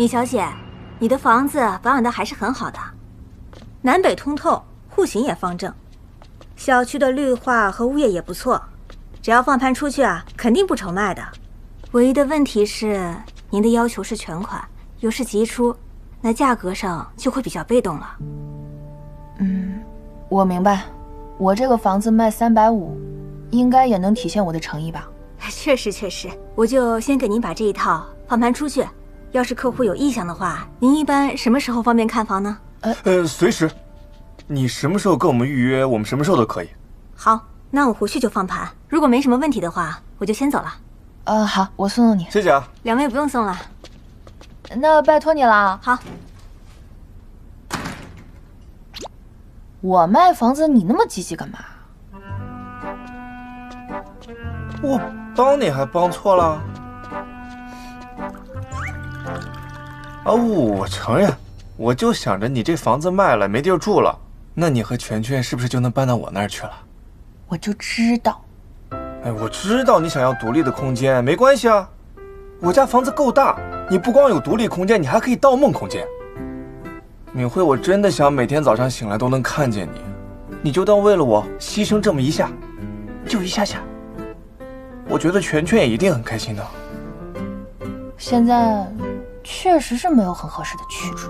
米小姐，你的房子保养的还是很好的，南北通透，户型也方正，小区的绿化和物业也不错，只要放盘出去啊，肯定不愁卖的。唯一的问题是，您的要求是全款，又是急出，那价格上就会比较被动了。嗯，我明白，我这个房子卖三百五，应该也能体现我的诚意吧？确实确实，我就先给您把这一套放盘出去。要是客户有意向的话，您一般什么时候方便看房呢？呃，随时。你什么时候跟我们预约，我们什么时候都可以。好，那我回去就放盘。如果没什么问题的话，我就先走了。呃，好，我送送你。谢谢啊。两位不用送了，那拜托你了。好。我卖房子，你那么积极干嘛？我帮你还帮错了？啊，我承认，我就想着你这房子卖了没地儿住了，那你和全全是不是就能搬到我那儿去了？我就知道。哎，我知道你想要独立的空间，没关系啊，我家房子够大，你不光有独立空间，你还可以盗梦空间。敏慧，我真的想每天早上醒来都能看见你，你就当为了我牺牲这么一下，就一下下。我觉得全全也一定很开心的。现在。确实是没有很合适的去处。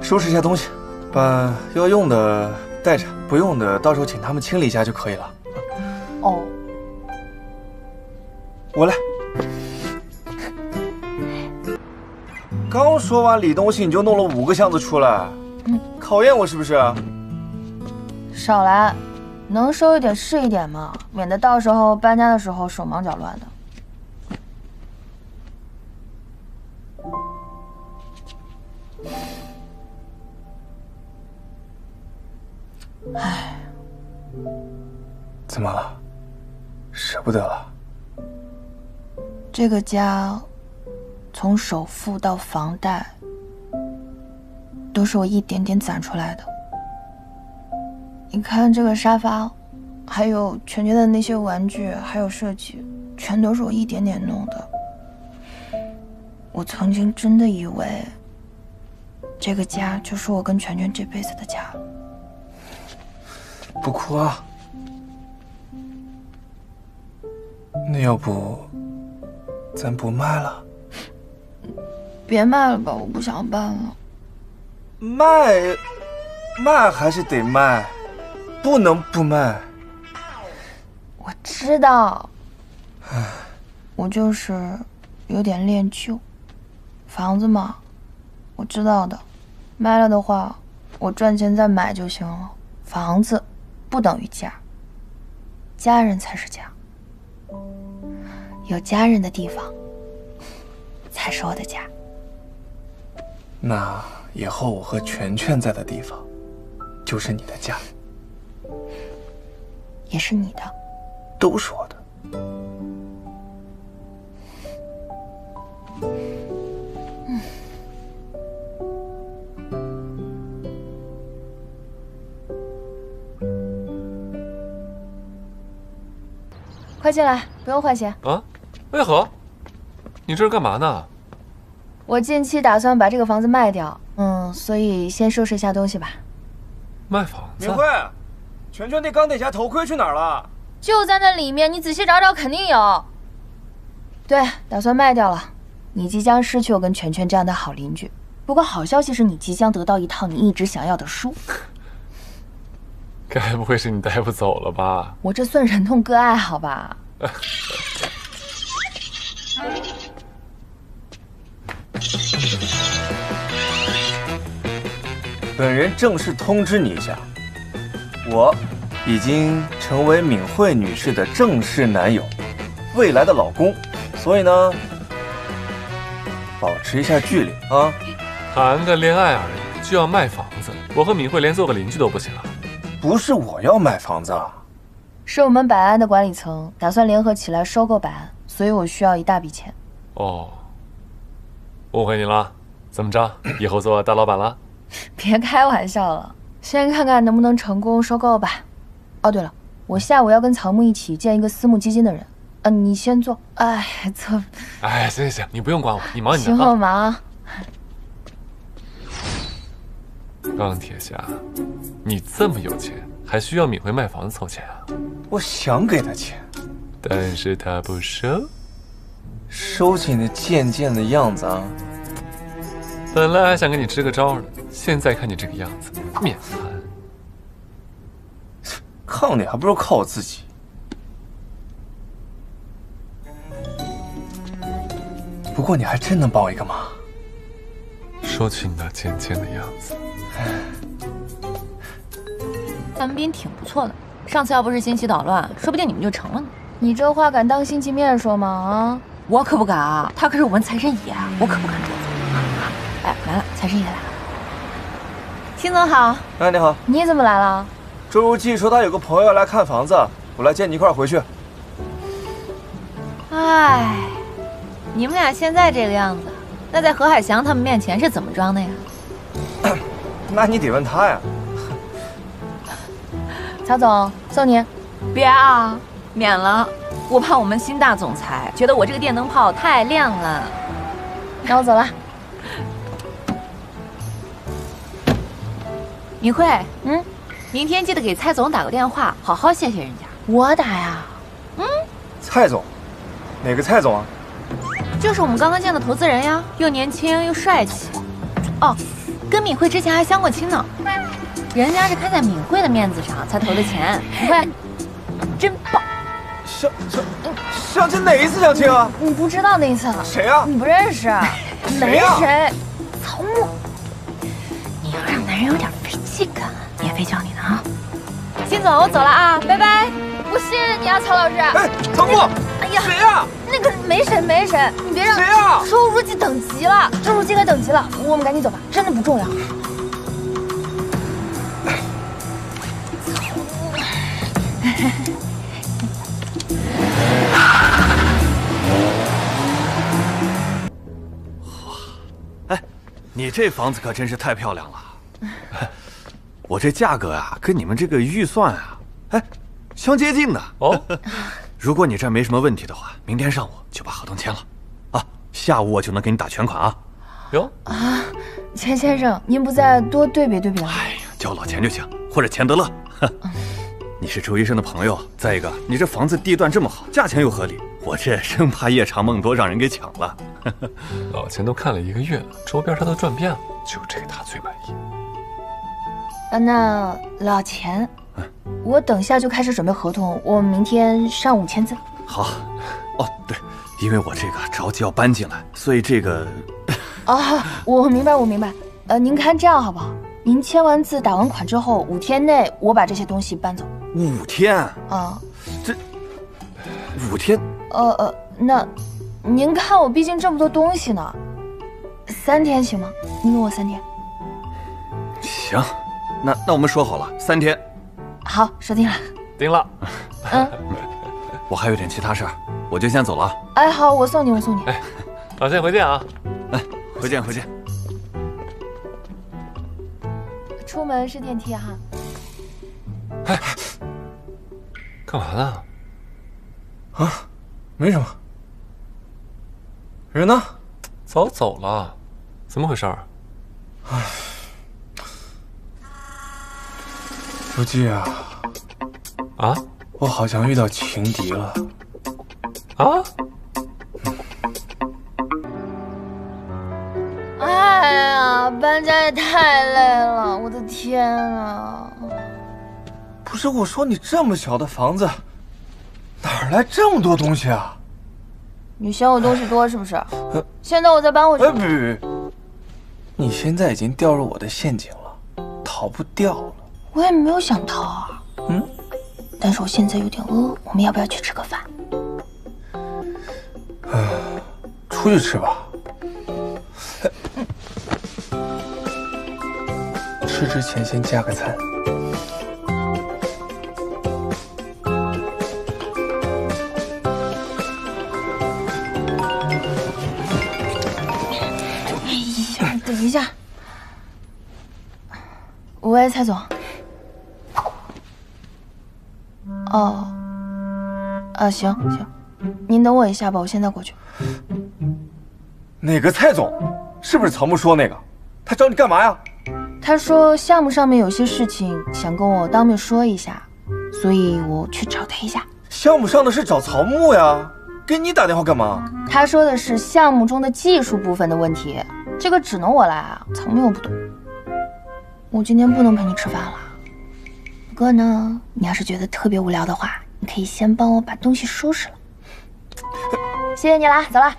收拾一下东西，把要用的带着，不用的到时候请他们清理一下就可以了。哦，我来。刚说完理东西，你就弄了五个箱子出来，考验我是不是？少来。能收一点是一点嘛，免得到时候搬家的时候手忙脚乱的。唉，怎么了？舍不得了？这个家，从首付到房贷，都是我一点点攒出来的。你看这个沙发，还有全全的那些玩具，还有设计，全都是我一点点弄的。我曾经真的以为，这个家就是我跟全全这辈子的家了。不哭啊！那要不，咱不卖了？别卖了吧，我不想办了。卖，卖还是得卖。不能不卖。我知道，我就是有点恋旧。房子嘛，我知道的。卖了的话，我赚钱再买就行了。房子不等于家，家人才是家。有家人的地方才是我的家。那以后我和全全在的地方就是你的家。也是你的，都是我的。嗯，快进来，不用换鞋。啊？为何？你这是干嘛呢？我近期打算把这个房子卖掉，嗯，所以先收拾一下东西吧。卖房子？明慧。全全那钢铁侠头盔去哪儿了？就在那里面，你仔细找找，肯定有。对，打算卖掉了。你即将失去我跟全全这样的好邻居。不过好消息是你即将得到一套你一直想要的书。该不会是你带不走了吧？我这算忍痛割爱，好吧。本人正式通知你一下。我已经成为敏慧女士的正式男友，未来的老公，所以呢，保持一下距离啊。谈个恋爱而已，就要卖房子，我和敏慧连做个邻居都不行啊？不是我要买房子，啊是我们百安的管理层打算联合起来收购百安，所以我需要一大笔钱。哦，误会你了，怎么着？以后做大老板了？别开玩笑了。先看看能不能成功收购吧。哦，对了，我下午要跟曹木一起见一个私募基金的人。呃，你先坐。哎，坐。哎，行行行，你不用管我，你忙你的。行，我忙。钢铁侠，你这么有钱，还需要敏慧卖房子凑钱啊？我想给他钱，但是他不收。收起那贱贱的样子啊！本来还想给你支个招呢，现在看你这个样子，面瘫。靠你还不如靠我自己。不过你还真能帮我一个忙。说起你那贱贱的样子，范冰冰挺不错的。上次要不是心起捣乱，说不定你们就成了呢。你这话敢当心机面说吗？啊，我可不敢啊！他可是我们财神爷，我可不敢做。哎，来了，财神爷来了。秦总好。哎，你好。你怎么来了？周如记说他有个朋友要来看房子，我来接你一块回去。哎，你们俩现在这个样子。那在何海翔他们面前是怎么装的呀？那你得问他呀。曹总，送你。别啊，免了。我怕我们新大总裁觉得我这个电灯泡太亮了。那我走了。敏慧，嗯，明天记得给蔡总打个电话，好好谢谢人家。我打呀。嗯。蔡总，哪个蔡总啊？就是我们刚刚见的投资人呀，又年轻又帅气。哦，跟敏慧之前还相过亲呢。人家是看在敏慧的面子上才投的钱。敏慧，真棒。相相相亲哪一次相亲啊？你不知道那一次？谁啊？你不认识？谁呀？谁？曹木。你要让男人有点飞机感，免费教你呢啊。金总，我走了啊，拜拜。我信任你啊，曹老师。哎，曹木。哎呀，谁呀？那个没谁没谁，你别让谁呀？周如记等急了，周如记该等急了，我们赶紧走吧，真的不重要。哇，哎，你这房子可真是太漂亮了。我这价格啊，跟你们这个预算啊，哎，相接近的哦。如果你这没什么问题的话，明天上午就把合同签了，啊，下午我就能给你打全款啊。哟啊，钱先生，您不再多对比对比了？哎呀，交老钱就行，或者钱德勒。你是周医生的朋友，再一个，你这房子地段这么好，价钱又合理，我这生怕夜长梦多让人给抢了。老钱都看了一个月了，周边他都转遍了，就这个他最满意。啊，那老钱。我等下就开始准备合同，我明天上午签字。好，哦对，因为我这个着急要搬进来，所以这个……哦，我明白，我明白。呃，您看这样好不好？您签完字、打完款之后，五天内我把这些东西搬走。五天？啊，这五天？呃呃，那您看我毕竟这么多东西呢，三天行吗？您给我三天。行，那那我们说好了，三天。好，说定了，定了。嗯，我还有点其他事儿，我就先走了。哎，好，我送你，我送你。哎，老钱回见啊！哎，回见，回见。出门是电梯哈。哎，干嘛呢？啊，没什么。人呢？早走了，怎么回事？哎。书记啊，啊，我好像遇到情敌了。啊？哎呀，搬家也太累了，我的天啊！不是我说，你这么小的房子，哪来这么多东西啊？你嫌我东西多是不是？现在我再搬回去。哎，别别别！你现在已经掉入我的陷阱了，逃不掉了。我也没有想逃啊，嗯，但是我现在有点饿，我们要不要去吃个饭？啊，出去吃吧。吃之前先加个餐。哎呀，等一下。喂，蔡总。哦，啊，行行，您等我一下吧，我现在过去。哪个蔡总？是不是曹木说那个？他找你干嘛呀？他说项目上面有些事情想跟我当面说一下，所以我去找他一下。项目上的事找曹木呀，给你打电话干嘛？他说的是项目中的技术部分的问题，这个只能我来啊，曹木又不懂。我今天不能陪你吃饭了，不过呢，你要是觉得特别无聊的话，你可以先帮我把东西收拾了。谢谢你啦，走了。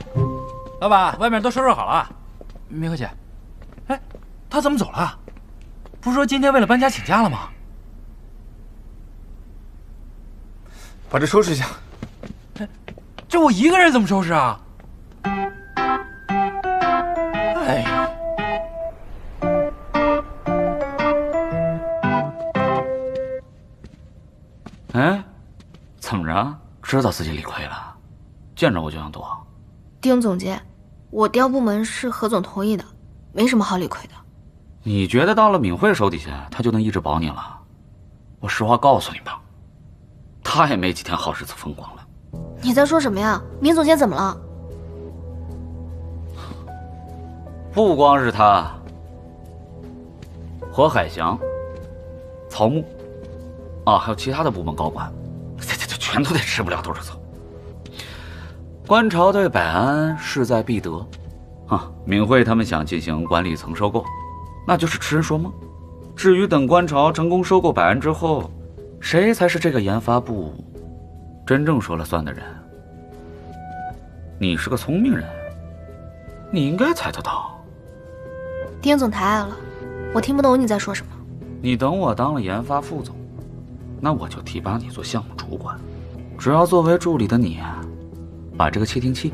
老板，外面都收拾好了。明慧姐，哎，他怎么走了？不是说今天为了搬家请假了吗？把这收拾一下。这我一个人怎么收拾啊？怎么着？知道自己理亏了，见着我就想躲。丁总监，我调部门是何总同意的，没什么好理亏的。你觉得到了敏慧手底下，他就能一直保你了？我实话告诉你吧，他也没几天好日子风光了。你在说什么呀？明总监怎么了？不光是他，何海翔、曹木。啊，还有其他的部门高管，全都得吃不了兜着走。观潮对百安势在必得，啊，敏慧他们想进行管理层收购，那就是痴人说梦。至于等观潮成功收购百安之后，谁才是这个研发部真正说了算的人？你是个聪明人，你应该猜得到。丁总太爱了，我听不懂你在说什么。你等我当了研发副总。那我就提拔你做项目主管，只要作为助理的你，把这个窃听器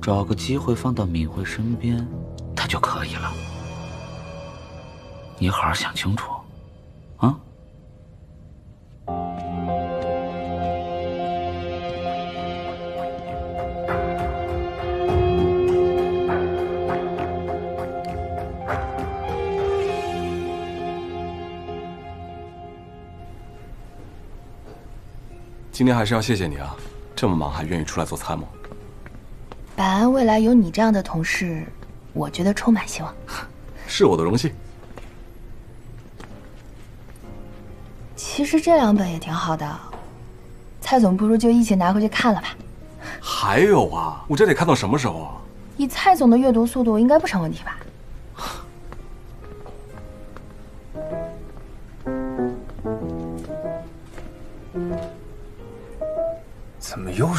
找个机会放到敏慧身边，他就可以了。你好好想清楚，今天还是要谢谢你啊，这么忙还愿意出来做参谋。百安未来有你这样的同事，我觉得充满希望。是我的荣幸。其实这两本也挺好的，蔡总不如就一起拿回去看了吧。还有啊，我这得看到什么时候啊？以蔡总的阅读速度，应该不成问题吧？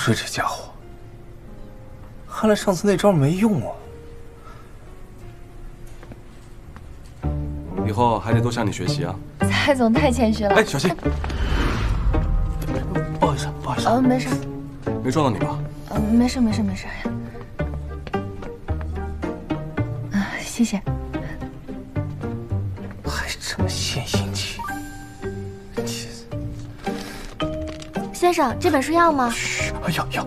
怎么又是这家伙？看来上次那招没用啊！以后还得多向你学习啊！蔡总太谦虚了。哎，小心！不好意思，不好意思。嗯，没事。没撞到你吧？嗯，没事，没事，没事。啊，谢谢。还这么献殷勤。先生，这本书要吗？嘘，要要。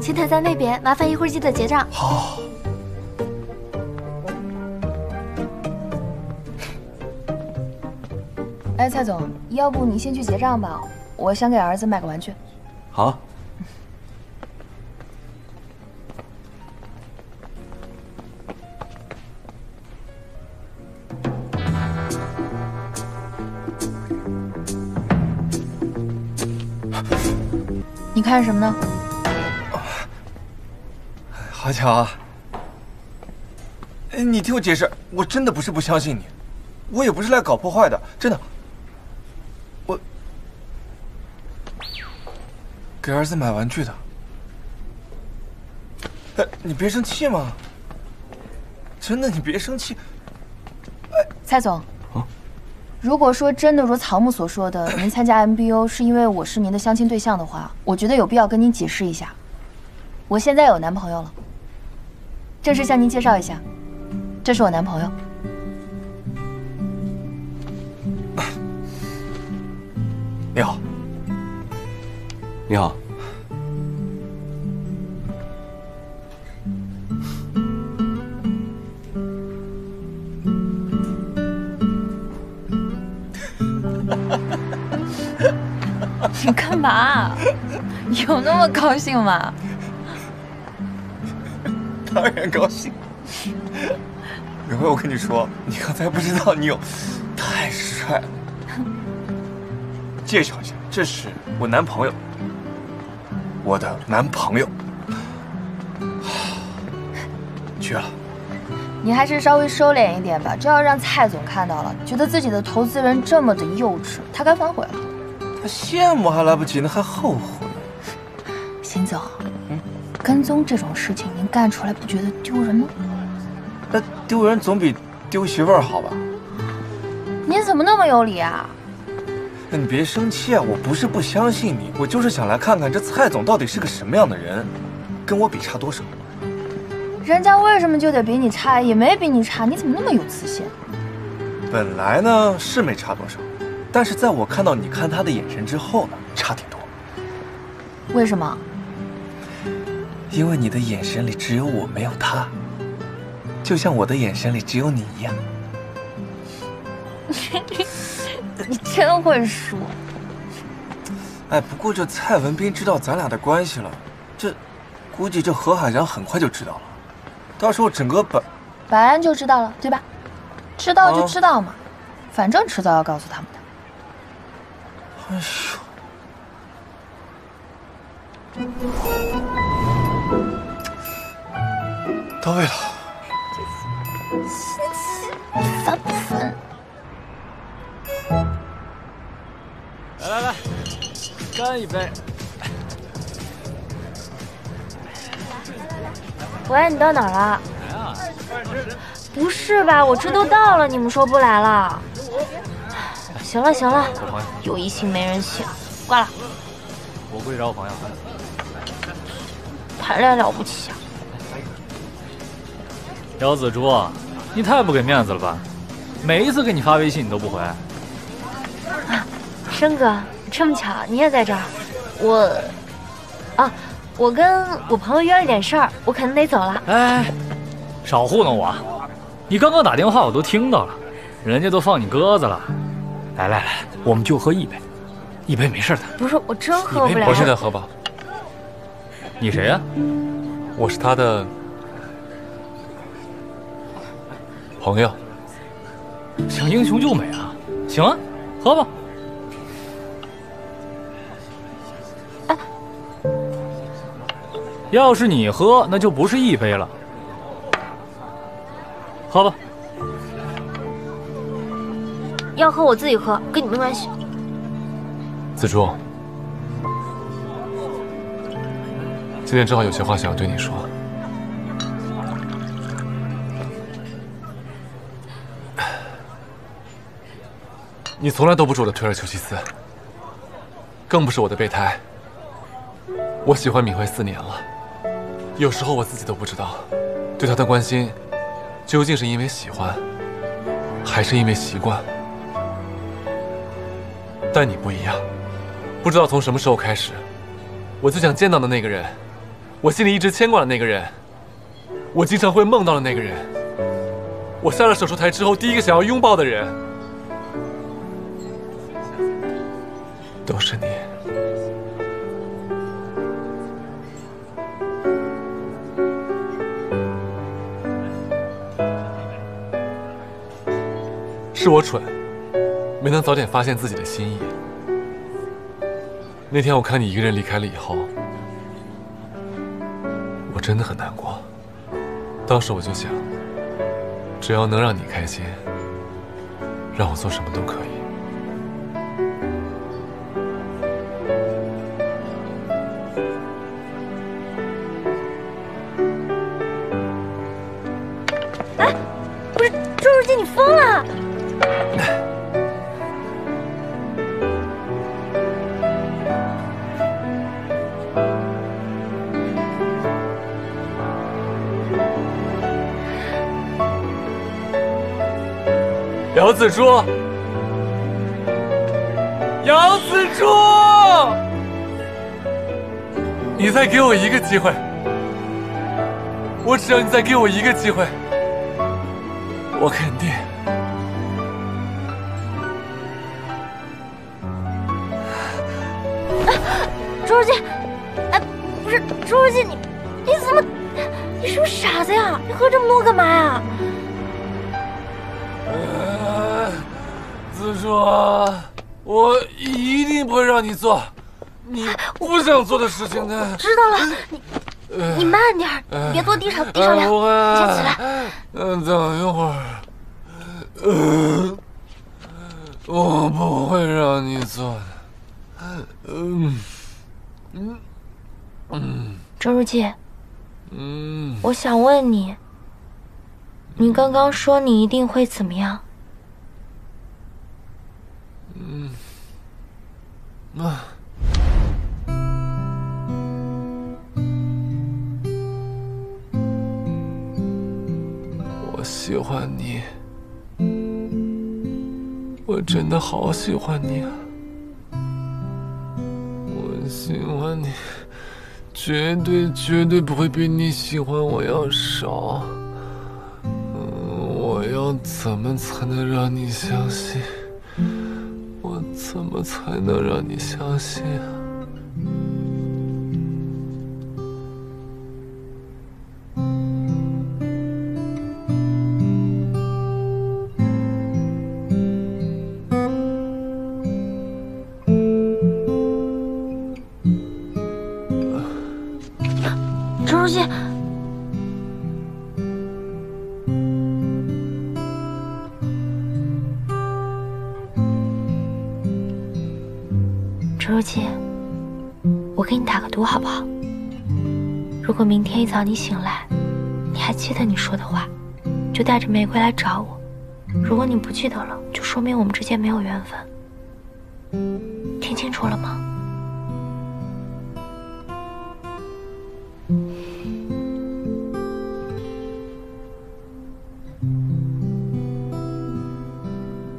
前台在那边，麻烦一会儿记得结账。好。哎，蔡总，要不你先去结账吧，我想给儿子买个玩具。看什么呢？好巧啊！你听我解释，我真的不是不相信你，我也不是来搞破坏的，真的。我给儿子买玩具的。哎，你别生气嘛！真的，你别生气。哎，蔡总。如果说真的如曹木所说的，您参加 MBO 是因为我是您的相亲对象的话，我觉得有必要跟您解释一下。我现在有男朋友了，正式向您介绍一下，这是我男朋友。你好。你好。嘛？有那么高兴吗？当然高兴。明慧，我跟你说，你刚才不知道你有，太帅了。介绍一下，这是我男朋友，我的男朋友，绝了。你还是稍微收敛一点吧，这要让蔡总看到了，觉得自己的投资人这么的幼稚，他该反悔了。他羡慕还来不及呢，还后悔。邢总，嗯，跟踪这种事情您干出来不觉得丢人吗？那丢人总比丢媳妇儿好吧？您怎么那么有理啊？那你别生气啊，我不是不相信你，我就是想来看看这蔡总到底是个什么样的人，跟我比差多少。人家为什么就得比你差？也没比你差，你怎么那么有自信？本来呢是没差多少，但是在我看到你看他的眼神之后呢，差挺多。为什么？因为你的眼神里只有我，没有他，就像我的眼神里只有你一样。你真会说。哎，不过这蔡文斌知道咱俩的关系了，这估计这何海洋很快就知道了。到时候整个百百安就知道了，对吧？知道就知道嘛，反正迟早要告诉他们的。哎呦，到位了。烦不烦？来来来，干一杯！喂，你到哪儿了？不是吧，我这都到了，你们说不来了？行了行了，有一星没人性，挂了。我过去找我朋友。谈恋爱了不起啊！姚子珠，你太不给面子了吧？每一次给你发微信你都不回。生哥，这么巧你也在这儿？我，啊。我跟我朋友约了点事儿，我可能得走了。哎，少糊弄我！你刚刚打电话我都听到了，人家都放你鸽子了。来来来，我们就喝一杯，一杯没事的。不是，我真喝不了。我现在喝吧。你谁呀？我是他的朋友。想英雄救美啊？行啊，喝吧。要是你喝，那就不是一杯了。喝吧。要喝我自己喝，跟你没关系。子珠，今天正好有些话想要对你说。你从来都不是我的退而求其次，更不是我的备胎。我喜欢敏慧四年了。有时候我自己都不知道，对他的关心究竟是因为喜欢，还是因为习惯。但你不一样，不知道从什么时候开始，我最想见到的那个人，我心里一直牵挂的那个人，我经常会梦到的那个人，我下了手术台之后第一个想要拥抱的人，都是你。是我蠢，没能早点发现自己的心意。那天我看你一个人离开了以后，我真的很难过。当时我就想，只要能让你开心，让我做什么都可以。哎，不是周如姐，你疯了！子珠，杨子珠，你再给我一个机会，我只要你再给我一个机会，我肯定。朱书记，哎，不是朱书记，你你怎么？你是不是傻子呀？你喝这么多干嘛呀？子说，我一定不会让你做你不想做的事情的。知道了，你你慢点，别坐地上，地上凉。你先起来。嗯，等一会儿。嗯，我不会让你做的。嗯嗯嗯。周书记。嗯。我想问你，你刚刚说你一定会怎么样？嗯。啊。我喜欢你。我真的好喜欢你啊！我喜欢你，绝对绝对不会比你喜欢我要少。我要怎么才能让你相信？怎么才能让你相信啊？周书记，我给你打个赌好不好？如果明天一早你醒来，你还记得你说的话，就带着玫瑰来找我；如果你不记得了，就说明我们之间没有缘分。听清楚了吗？